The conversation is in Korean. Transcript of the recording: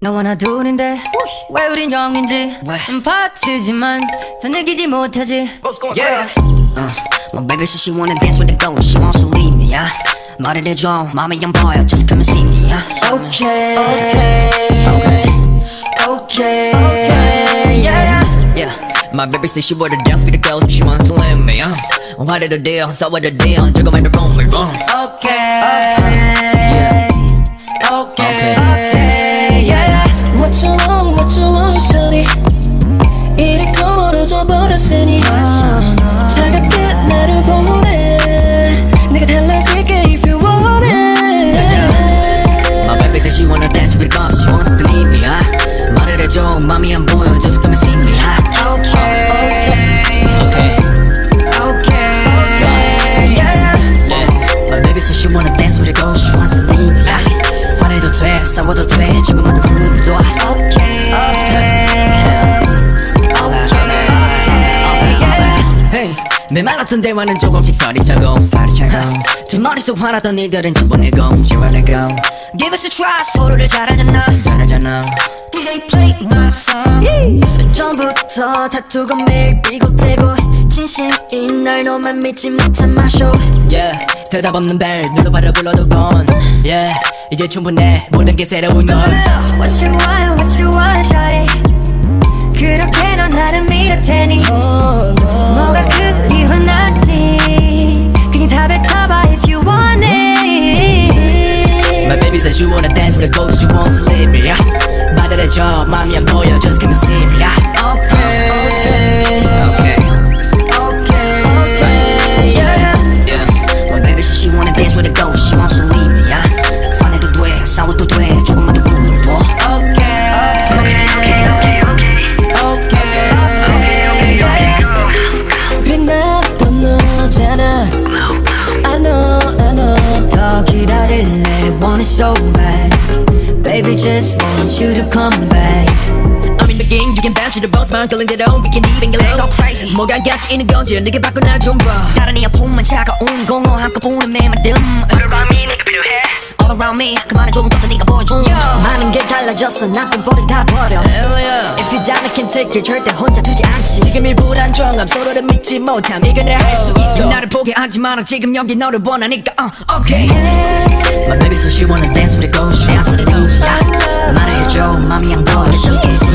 너와 나 둘인데 왜 우린 영인지 음, 파트지만 더 느끼지 못하지 Yeah. Uh, my baby says she wanna dance with the ghost. She wants to leave me, yeah. 말을 해줘, 마음이 안 보여. Just come and see me, yeah. Okay Okay Okay Okay Yeah Yeah. My baby says she wanna dance with the ghost. She wants to leave me, yeah. What did the deal? So what the deal? 저거 말도 wrong, wrong. Okay The ghost. She wants to leave me, yeah. 말을 해줘, 마음이 안 보여. Just come and see me, yeah. Okay Okay. Okay Yeah Yeah. My baby says she wanna dance with the ghost. She wants to leave me, yeah. 화내도 돼, 싸워도 돼. 지금만 더 rumor 둬. Okay Hey, 메말랐던 대화는 조금씩 살이 차고 살이 차고 두 머릿속 화났던 이들은 접어내고 지워내고. Give us a try 서로를 잘하잖아. 잘하잖아. DJ play my song. 처음부터 다투고 매일 비고대고. 진심인 날 너만 믿지 못한 마쇼 Yeah 대답 없는 벨 눈도 바로 불러도 건 Yeah 이제 충분해. 모든 게 새로운 건 What you want, what you want, shawty? 그렇게 넌 나를 믿 you wanna dance with a ghost She wants to leave me yeah 말을 해줘 마음이 안 보여 Just come and see me yeah Okay Okay Okay Okay yeah Yeah My baby says she wanna dance with a ghost She wants to leave me yeah 화내도 돼 싸워도 돼 조금만 더 꿈을 둬 Okay Okay Okay Okay Okay yeah 빛났던 너잖아 I know I know 더 기다릴래 want it so bad Baby just want you to come back I'm in the game, you can bounce to the boss 만 걸린 대로 we can even get go crazy 뭐가 가치 있는 건지 네게 바꿔 날좀봐 다른 이야 폼만 차가운 공허 한꺼번에 메마름 All around me 내가 필요해 All around me 그만해 조금 더 네가 보여줘 많은 게 달라졌어 난 꿈버리 다 버려 If you down I can take you 절대 혼자 두지 않지 지금 일부란 정함 서로를 믿지 못함 이겨내 할수 있어 나를 포기하지 마라 지금 여기 너를 원하니까 uh, okay My baby says she wanna dance with a ghost She wants to leave yeah. 말해줘 맘이 안 보여 Just get